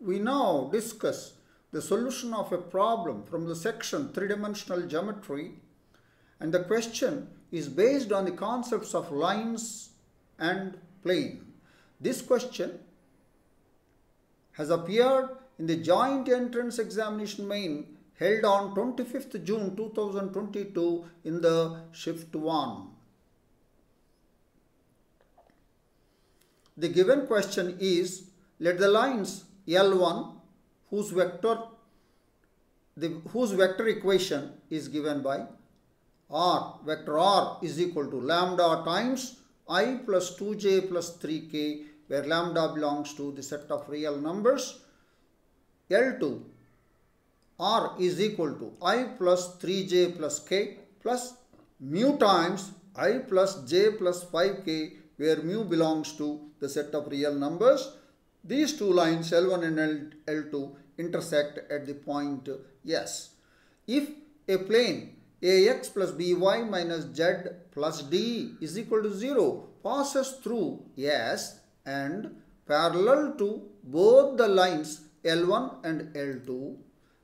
we now discuss the solution of a problem from the section three-dimensional geometry and the question is based on the concepts of lines and plane. This question has appeared in the joint entrance examination main held on 25th June 2022 in the shift 1. The given question is let the lines L1 whose vector the whose vector equation is given by R vector R is equal to lambda times i plus 2j plus 3k where lambda belongs to the set of real numbers L2 R is equal to i plus 3j plus k plus mu times i plus j plus 5k where mu belongs to the set of real numbers. These two lines L1 and L2 intersect at the point S. If a plane ax plus by minus z plus d is equal to 0 passes through S and parallel to both the lines L1 and L2,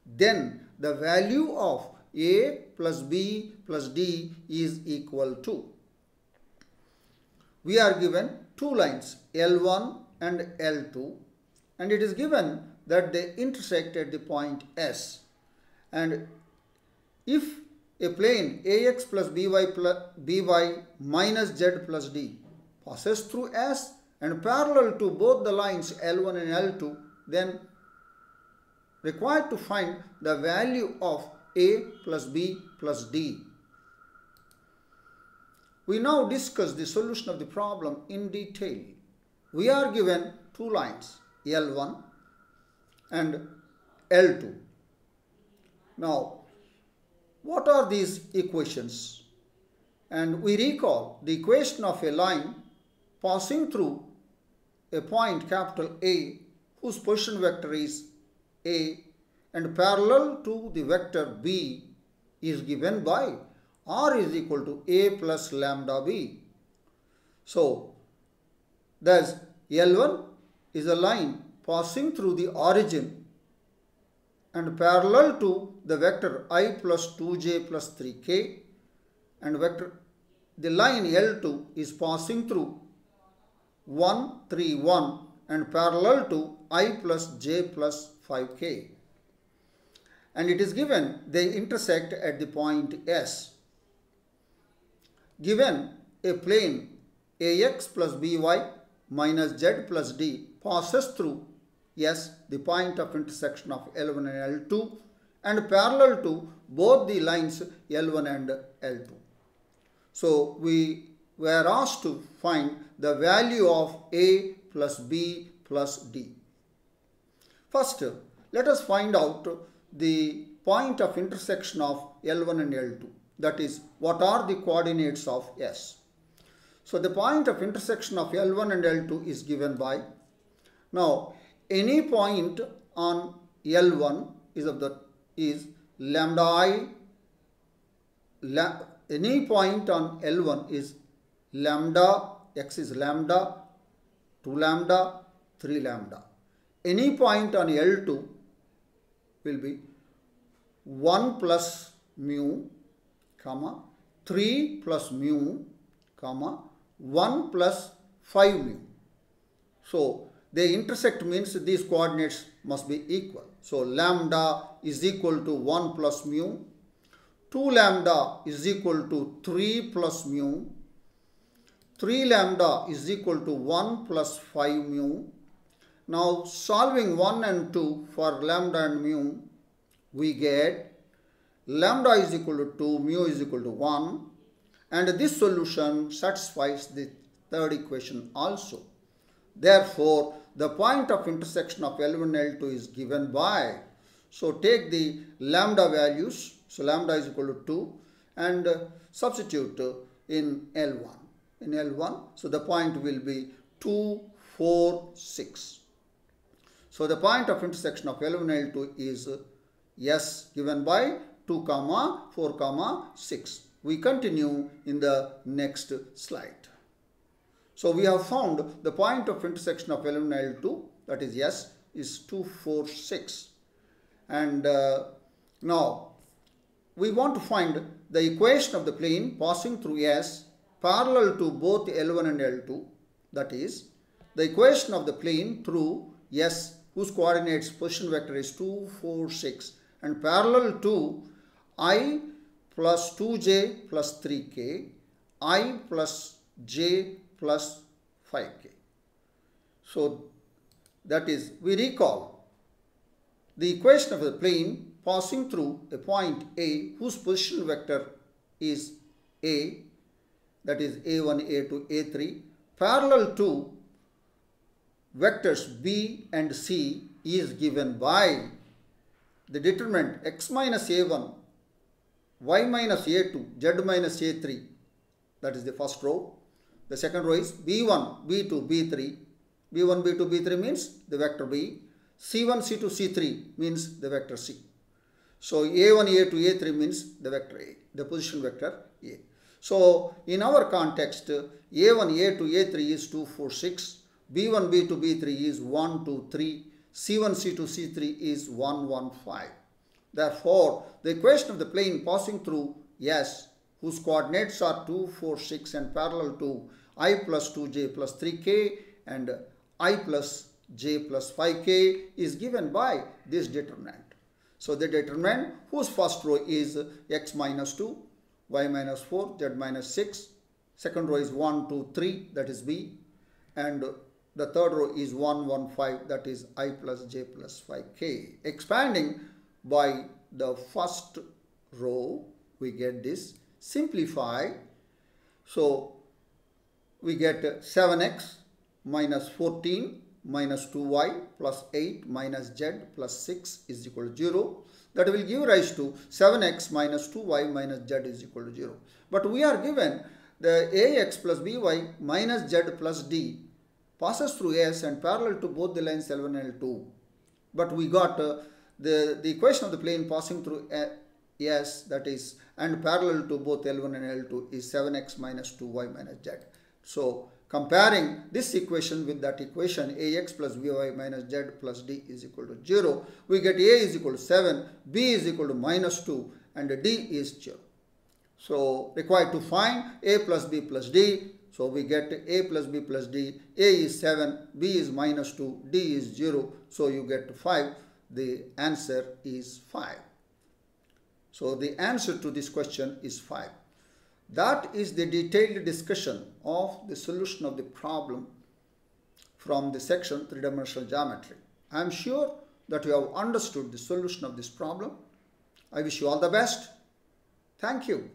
then the value of a plus b plus d is equal to. We are given two lines L1 and L2 and it is given that they intersect at the point S and if a plane ax plus by plus by minus z plus d passes through S and parallel to both the lines L1 and L2 then required to find the value of a plus b plus d. We now discuss the solution of the problem in detail. We are given two lines L1 and L2. Now, what are these equations? And we recall the equation of a line passing through a point capital A whose position vector is A and parallel to the vector B is given by R is equal to A plus lambda B. So, thus L1 is a line passing through the origin and parallel to the vector i plus 2j plus 3k and vector the line L2 is passing through 1 3 1 and parallel to i plus j plus 5k and it is given they intersect at the point S. Given a plane ax plus by minus z plus d passes through S, the point of intersection of L1 and L2 and parallel to both the lines L1 and L2. So we were asked to find the value of A plus B plus D. First, let us find out the point of intersection of L1 and L2. That is, what are the coordinates of S? So the point of intersection of L1 and L2 is given by, now any point on L1 is of the is lambda i, la, any point on L1 is lambda, x is lambda, 2 lambda, 3 lambda. Any point on L2 will be 1 plus mu, comma, 3 plus mu, comma, 1 plus 5 mu. So, they intersect means these coordinates must be equal. So, lambda is equal to 1 plus mu, 2 lambda is equal to 3 plus mu, 3 lambda is equal to 1 plus 5 mu. Now, solving 1 and 2 for lambda and mu, we get lambda is equal to 2, mu is equal to 1 and this solution satisfies the third equation also. Therefore, the point of intersection of L1 and L2 is given by, so take the lambda values, so lambda is equal to 2 and substitute in L1. In L1, so the point will be 2, 4, 6. So the point of intersection of L1 and L2 is S given by 2 comma 4 comma 6. We continue in the next slide. So we have found the point of intersection of L1 and L2 that is S is 2, 4, 6. And uh, now we want to find the equation of the plane passing through S parallel to both L1 and L2. That is, the equation of the plane through S whose coordinates position vector is 2, 4, 6 and parallel to I plus 2j plus 3k, I plus j plus 5k. So that is, we recall the equation of the plane passing through a point A whose position vector is A, that is A1, A2, A3, parallel to vectors B and C is given by the determinant x minus A1, y minus A2, z minus A3, that is the first row. The second row is B1, B2, B3. B1, B2, B3 means the vector B. C1, C2, C3 means the vector C. So A1, A2, A3 means the vector A, the position vector A. So in our context, A1, A2, A3 is 2, 4, 6. B1, B2, B3 is 1, 2, 3. C1, C2, C3 is 1, 1, 5. Therefore, the equation of the plane passing through S, whose coordinates are 2, 4, 6 and parallel to I plus 2j plus 3k and I plus j plus 5k is given by this determinant. So the determinant whose first row is x minus 2, y minus 4, z minus 6. Second row is 1, 2, 3 that is b and the third row is 1, 1, 5 that is i plus j plus 5k. Expanding by the first row we get this. Simplify. So we get 7x minus 14 minus 2y plus 8 minus z plus 6 is equal to 0. That will give rise to 7x minus 2y minus z is equal to 0. But we are given the ax plus by minus z plus d passes through S and parallel to both the lines L1 and L2. But we got uh, the, the equation of the plane passing through S that is and parallel to both L1 and L2 is 7x minus 2y minus z. So comparing this equation with that equation ax plus by minus z plus d is equal to 0, we get a is equal to 7, b is equal to minus 2 and d is 0. So required to find a plus b plus d so we get a plus b plus d. a is 7, b is minus 2, d is 0. So you get 5. The answer is 5. So the answer to this question is 5. That is the detailed discussion of the solution of the problem from the section three-dimensional geometry. I am sure that you have understood the solution of this problem. I wish you all the best. Thank you.